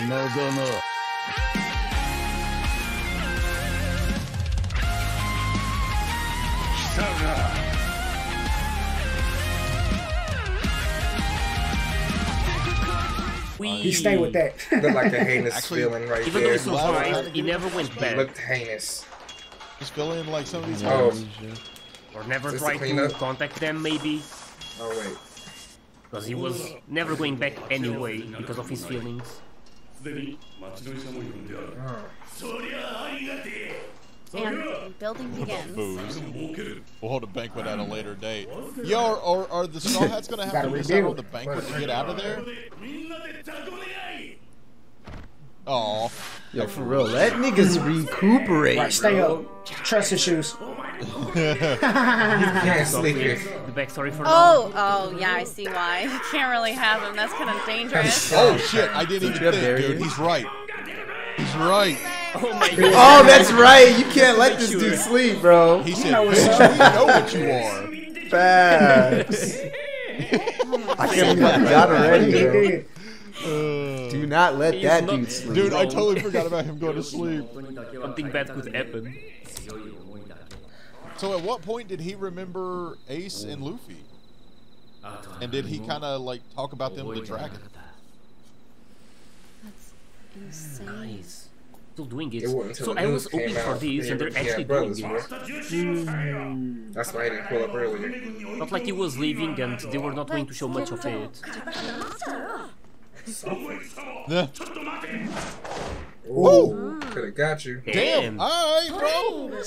花園 He stayed with that. Looked like a heinous Actually, feeling right Even though there. he's so Wow. he never went He back looked heinous. Just fill in like some of these Oh. words. or never Just to tried to up? contact them, maybe. Oh wait. Because he was never going back anyway because of his feelings. すでに町の医者も呼んである And building begins. Booze. 儲ける We'll hold a banquet at a later date. Yo, are, are, are the Straw Hats gonna have Gotta to miss rebuild. out on the banquet to get out of there? みんなでタコ願い Oh, Yo, for real, let niggas recuperate. Right, stay up. Trust issues. Can't sleep here. The backstory for Oh, oh, yeah, I see why. You can't really have him. That's kind of dangerous. oh shit! I didn't even think, dude. He's right. He's right. Oh my god. Oh, that's right. You can't let this dude sleep, bro. He said, know "Bitch, we know what you are." Facts. I can't believe I got He already, bro. did. Do not let that dude sleep. Dude, I totally forgot about him going to sleep. Something bad could happen. So, at what point did he remember Ace and Luffy? And did he kind of like talk about them, the dragon? That's insane. Nice. Still doing it. It So I was hoping for these, and they they're actually doing it. bro. That's why I didn't pull up earlier. Not like he was leaving and they were not going to show much of it. Yeah. Ooh, could have got you. Damn. All right, bro.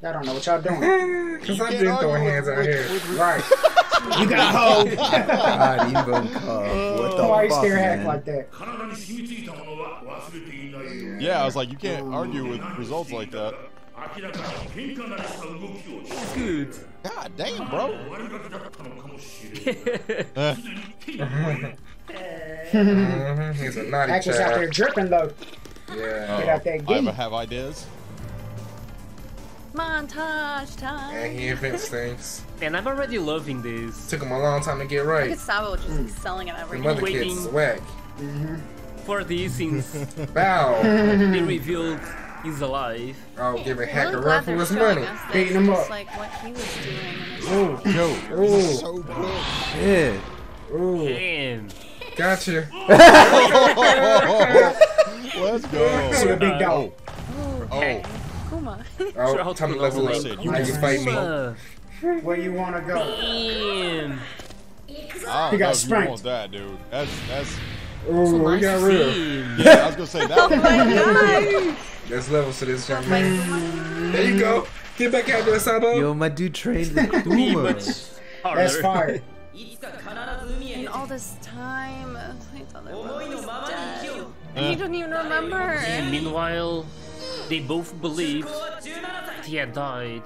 Y'all don't know what y'all doing. Cause I didn't throw hands out here. Right. you got hold. God, even uh, what the Why you staring hack like that? Yeah, I was like, you can't argue with results like that. Good. God damn, bro. Mm-hmm. He's a naughty Hack out there dripping though. Yeah. Get out that gate. Oh, I have ideas. Montage time. And he invents things. And I'm already loving this. Took him a long time to get I right. could Sabo would just be mm. selling it The every mother day. kid's Waiting. whack. Mm-hmm. For this, since Bow. he revealed he's alive. Oh, giving I'm Hacker really a glad run for they're his money. us Beating him up. like what he was doing. in his- Ooh, Yo, Ooh. so good. Shit. Ooh, Damn. gotcha. Let's go. See a big dog. Oh, Kuma. Oh, Sure, tell me level level up. up. You can fight me. Uh, Where you wanna go? Damn. I don't He got know spanked. want that, dude. That's that's. Ooh, we Nice got to real. Yeah, I was gonna say that. Oh one. my god! There's levels to this young man. There you go. Get back out there, Sabo. Yo, my dude trained with Me Kuma. much. That's fire. And all this time, uh, I thought their was dead. And he didn't even remember. And meanwhile, they both believe that he had died.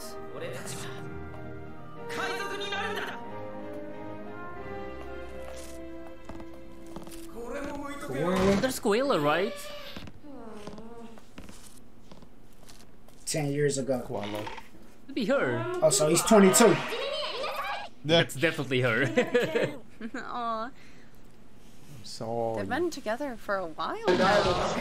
Well, There's Koala, right? Ten years ago. Could be her. Oh, so he's 22. That's definitely her. Aw, So they've been together for a while now.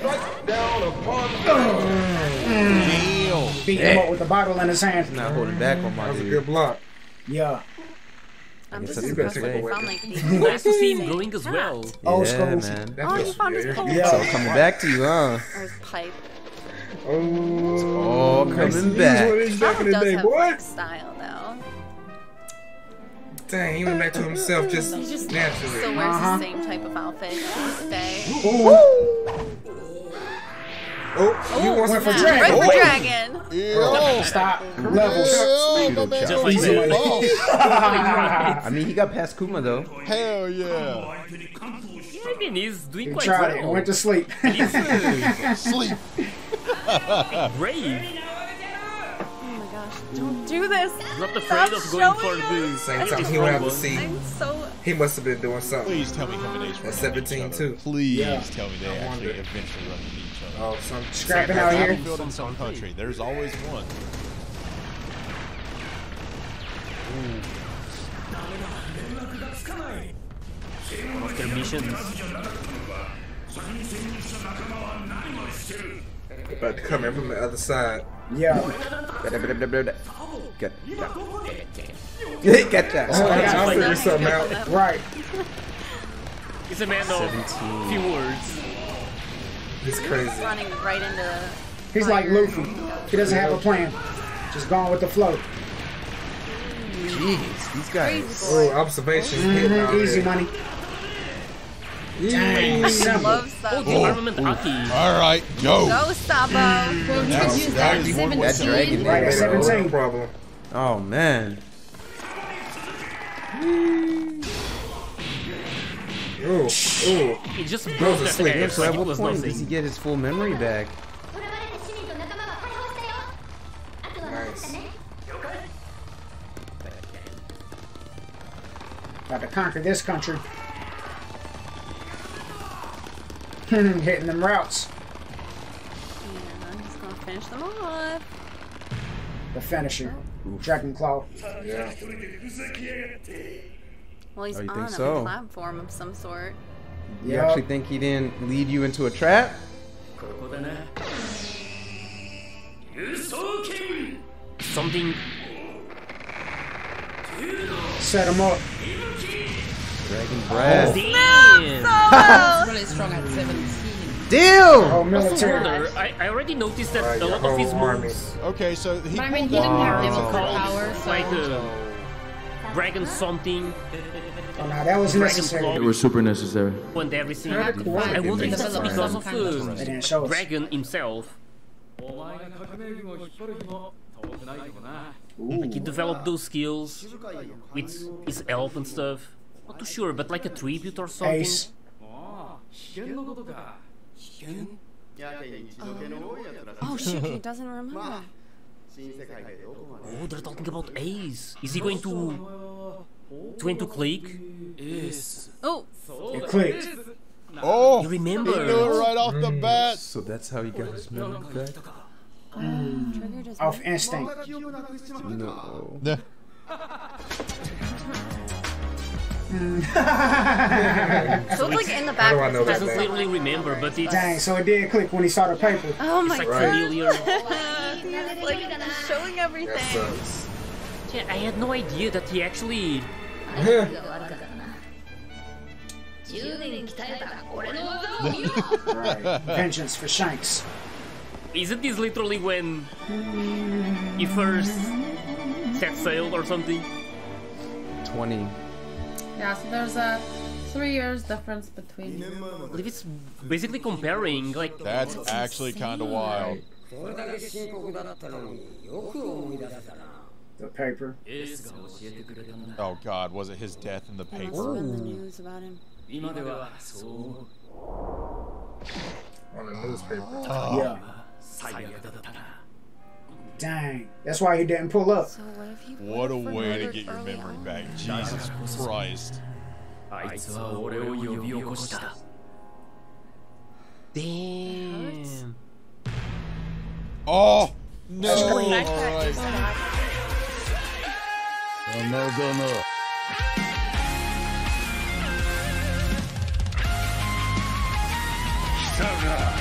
Damn. Beat him up with the bottle in his hand. not holding back on that my was a dude. good block. Yeah. I'm guess just that's impressed the that best they way. found like these nice to see him same growing as well. hat. Old yeah, school. man. That Oh, he feels found his weird. pole. Yeah. So coming back to you, huh? Or his pipe. Oh, All Nice. coming He was back. one of these back Sabo in the does day, have boy. like style though. Dang, he went back to himself just, he just naturally. Still wears uh -huh. the uh-huh. same type of outfit each day. Ooh. Oh, you Ooh, for Dragon? Right for oh. Dragon. Yo, stop. Level. Just like. I mean, he got past Kuma though. Hell yeah. Yeah, again, he's doing he quite tried well. It, went to sleep. Sleep. Brave. My gosh, don't do this. Not afraid of going for the Same time the he went out strong to see. I'm so. He must have been doing something. Please tell me him and Ace run At 17 too. Please Yeah. tell me they I actually wonder. eventually run into each other. Oh, some Scrapping out here. Battlefield in some country. There's always one. One of their missions. About to come in from the other side. Yeah. Get that. Get that. I'll figure something out. Right. He's a man of few words. It's crazy. Running right into. He's like Luffy. He doesn't have a plan. Just going with the flow. Jeez, these guys. Oh, observation. hitting out Mhm, Easy there. money. Dang. I Simple. love Oh, armament Haki. All right, go. Go Sabo. That dragon. Right at 17. No problem. Oh man. Ooh, ooh. He just Those broke are the slick. ass So at what was point does he get his full memory back? Nice. About to conquer this country. Hitting them routes. Yeah, I'm just gonna finish them off. The finisher. Dragon Claw. Yeah. Well, he's Oh, on think a so? platform of some sort. You Yup. actually think he didn't lead you into a trap? Something Set him up. Dragon breath. Damn! really strong at 17. Damn! Oh, Also military. I, I already noticed that Right, a lot of his whole army. moves, Okay, so he But I mean, pulled he didn't have what's it devil called? power, so. like uh, dragon something Oh, now that was necessary. Claw. It was super necessary. and everything. I wonder if that's because of They the didn't show us. dragon himself. Like he developed those skills with his elf and stuff. Not too sure, but like a tribute or something. Ace. Oh, oh shoot, he doesn't remember. Oh, they're talking about Ace. Is he going to going to click? Yes. Oh, It clicked. Oh, You he remember? knew it right off the mm. bat. So that's how he got his memory back? triggered his. Off instinct. No. Yeah. So it's like in the How back. do I know doesn't name? literally remember, but it's, Dang, so it did click when he saw the paper. Oh my it's like god. familiar. He's like showing everything. Yeah, I had no idea that he actually. Right. Vengeance for Shanks. Isn't this literally when he first set sail or something? 20. Yeah, so there's a three years difference between. I believe it's basically comparing, like. That's actually kind of wild. The paper. Oh God, was it his death in the Must have paper? been the news about him. On the newspaper. Yeah. Dang. That's why he didn't pull up. So what? What a way to get your memory on? back. Jesus Christ. Oh, Damn. Oh no! Backpack All just right. back.